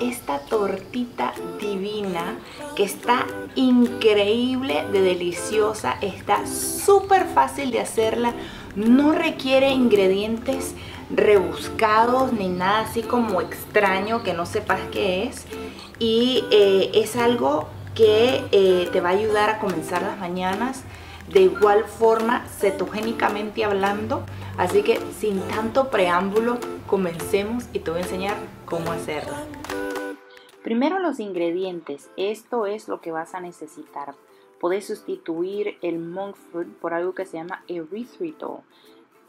Esta tortita divina que está increíble de deliciosa, está súper fácil de hacerla, no requiere ingredientes rebuscados ni nada así como extraño que no sepas qué es. Y eh, es algo que eh, te va a ayudar a comenzar las mañanas de igual forma cetogénicamente hablando. Así que sin tanto preámbulo comencemos y te voy a enseñar cómo hacerlo. Primero los ingredientes. Esto es lo que vas a necesitar. Puedes sustituir el monk fruit por algo que se llama erythritol.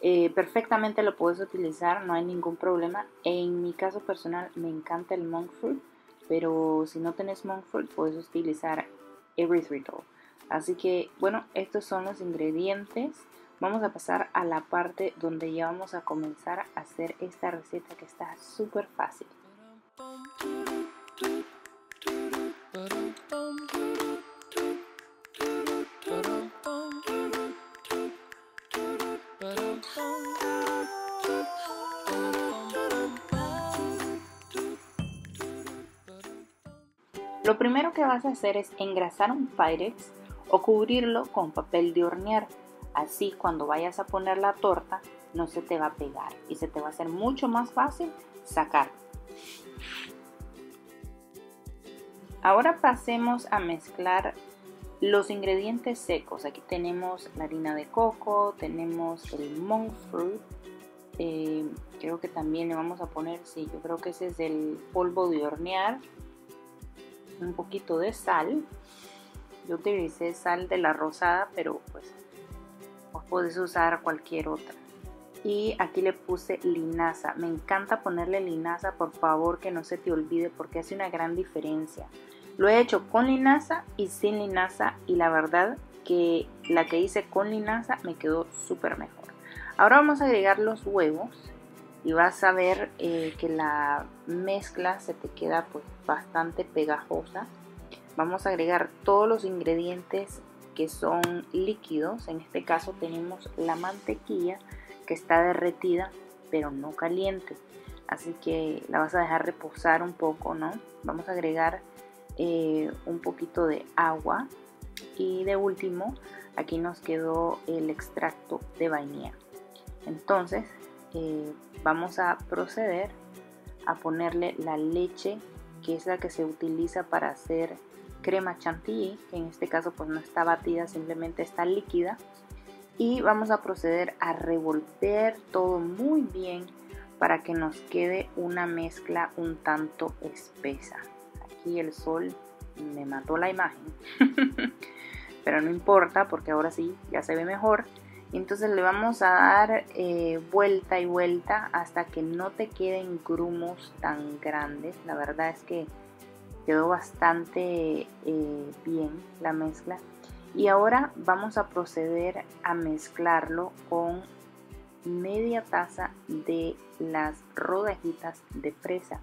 Eh, perfectamente lo puedes utilizar, no hay ningún problema. En mi caso personal me encanta el monk fruit, pero si no tenés monk fruit puedes utilizar erythritol. Así que bueno, estos son los ingredientes. Vamos a pasar a la parte donde ya vamos a comenzar a hacer esta receta que está súper fácil. Lo primero que vas a hacer es engrasar un Pyrex o cubrirlo con papel de hornear. Así cuando vayas a poner la torta no se te va a pegar y se te va a hacer mucho más fácil sacar. Ahora pasemos a mezclar los ingredientes secos. Aquí tenemos la harina de coco, tenemos el monk fruit. Eh, creo que también le vamos a poner, sí, yo creo que ese es el polvo de hornear un poquito de sal. Yo utilicé sal de la rosada, pero pues vos podés usar cualquier otra. Y aquí le puse linaza. Me encanta ponerle linaza, por favor que no se te olvide porque hace una gran diferencia. Lo he hecho con linaza y sin linaza y la verdad que la que hice con linaza me quedó súper mejor. Ahora vamos a agregar los huevos y vas a ver eh, que la mezcla se te queda pues bastante pegajosa vamos a agregar todos los ingredientes que son líquidos. En este caso tenemos la mantequilla que está derretida pero no caliente. Así que la vas a dejar reposar un poco no vamos a agregar eh, un poquito de agua. Y de último aquí nos quedó el extracto de vainilla. Entonces eh, vamos a proceder a ponerle la leche que es la que se utiliza para hacer crema chantilly que en este caso pues no está batida simplemente está líquida. Y vamos a proceder a revolver todo muy bien para que nos quede una mezcla un tanto espesa. Aquí el sol me mató la imagen pero no importa porque ahora sí ya se ve mejor. Entonces le vamos a dar eh, vuelta y vuelta hasta que no te queden grumos tan grandes. La verdad es que quedó bastante eh, bien la mezcla. Y ahora vamos a proceder a mezclarlo con media taza de las rodajitas de fresa.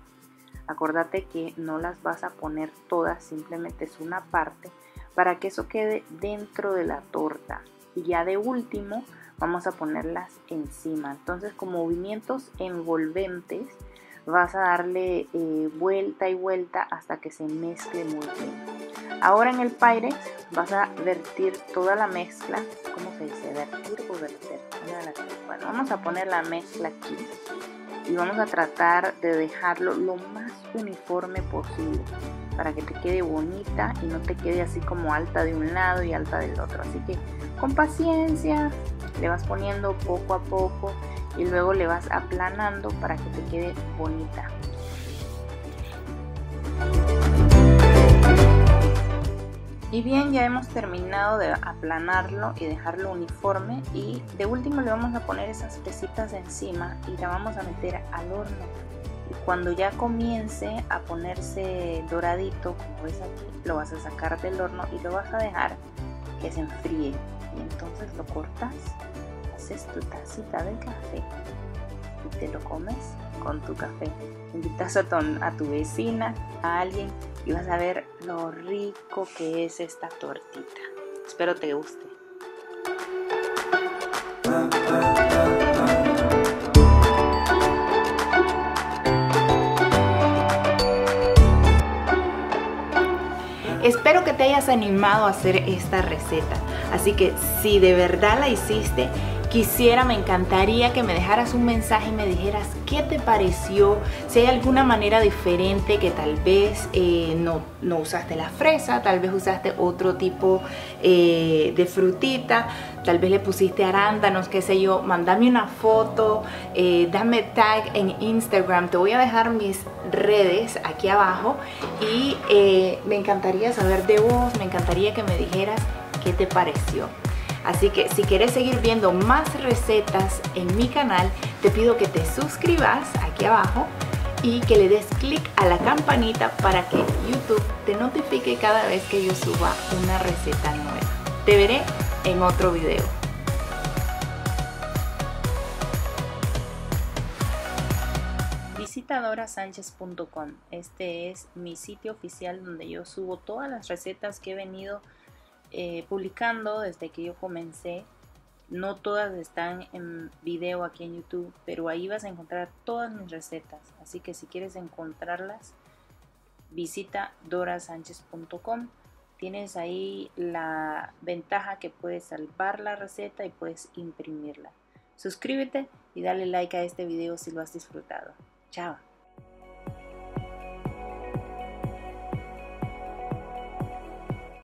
Acordate que no las vas a poner todas simplemente es una parte para que eso quede dentro de la torta. Y ya de último vamos a ponerlas encima. Entonces con movimientos envolventes vas a darle eh, vuelta y vuelta hasta que se mezcle muy bien ahora en el Pyrex vas a vertir toda la mezcla ¿cómo se dice? vertir o verter bueno vamos a poner la mezcla aquí y vamos a tratar de dejarlo lo más uniforme posible para que te quede bonita y no te quede así como alta de un lado y alta del otro. Así que con paciencia le vas poniendo poco a poco y luego le vas aplanando para que te quede bonita. Y bien, ya hemos terminado de aplanarlo y dejarlo uniforme y de último le vamos a poner esas pesitas encima y la vamos a meter al horno cuando ya comience a ponerse doradito, como ves aquí, lo vas a sacar del horno y lo vas a dejar que se enfríe. Y entonces lo cortas, tu tacita de café y te lo comes con tu café. Invitas a tu vecina, a alguien y vas a ver lo rico que es esta tortita. Espero te guste. Espero que te hayas animado a hacer esta receta. Así que si de verdad la hiciste, quisiera, me encantaría que me dejaras un mensaje y me dijeras qué te pareció, si hay alguna manera diferente que tal vez eh, no, no, usaste la fresa, tal vez usaste otro tipo eh, de frutita, tal vez le pusiste arándanos, qué sé yo, mandame una foto, eh, dame tag en Instagram, te voy a dejar mis redes aquí abajo y me encantaría saber de vos, me encantaría que me dijeras qué te pareció. Así que si quieres seguir viendo más recetas en mi canal, te pido que te suscribas aquí abajo y que le des clic a la campanita para que YouTube te notifique cada vez que yo suba una receta nueva. Te veré en otro video. Visita dorasanchez.com. Este es mi sitio oficial donde yo subo todas las recetas que he venido eh, publicando desde que yo comencé. No todas están en video aquí en YouTube, pero ahí vas a encontrar todas mis recetas. Así que si quieres encontrarlas, visita dorasanchez.com. Tienes ahí la ventaja que puedes salvar la receta y puedes imprimirla. Suscríbete y dale like a este video si lo has disfrutado. Chao.